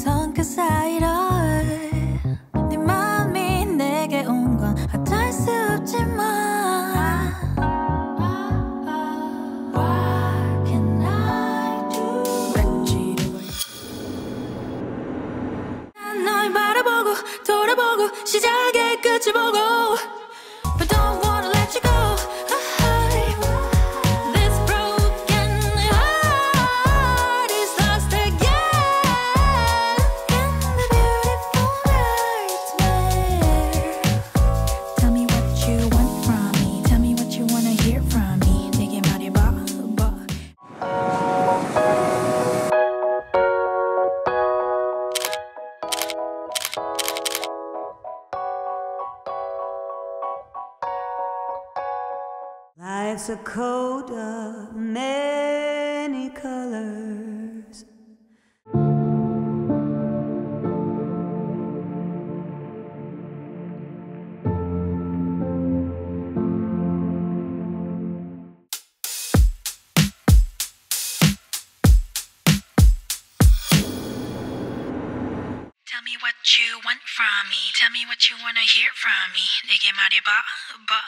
감성 그 사이로 네 마음이 내게 온 건 어쩔 수 없지만 돌아보고 시작의 끝을 보고 Life's a coat of many colors.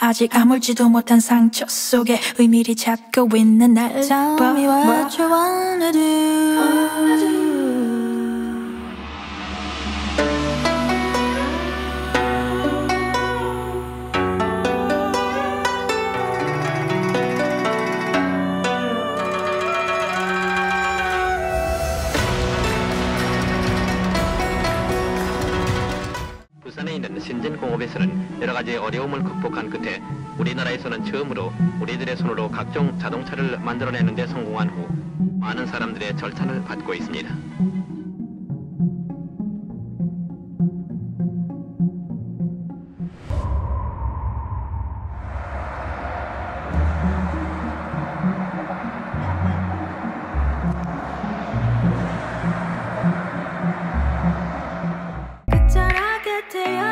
아직 아물지도 못한 상처 속에 의미를 찾고 있는 날. Tell me what you wanna do. 부산에 있는 신진 공업에서는 여러 가지 어려움을 극복한 끝에 우리나라에서는 처음으로 우리들의 손으로 각종 자동차를 만들어내는 데 성공한 후 많은 사람들의 절찬을 받고 있습니다. 같아요.